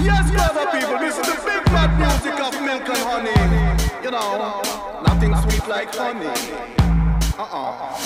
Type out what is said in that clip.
Yes, brother people, this is the big bad music of milk and honey. You know, nothing sweet like honey. Uh-uh.